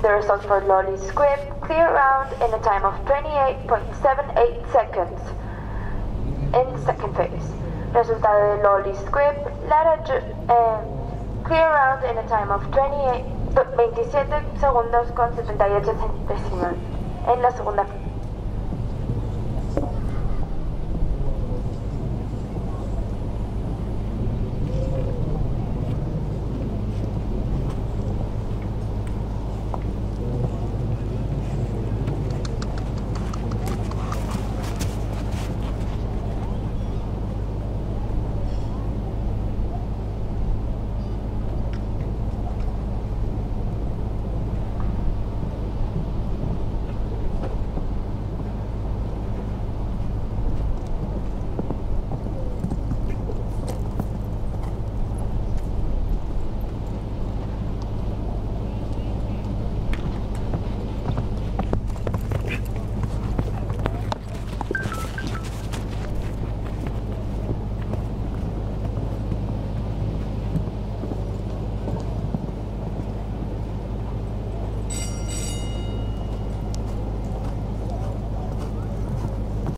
The result for Lauley Squibb, clear round in a time of 28.78 seconds. In second phase. Resultado de Lauley Squibb, Lara eh, clear round in a time of 28, 27 segundos con 78 centésimas. En la segunda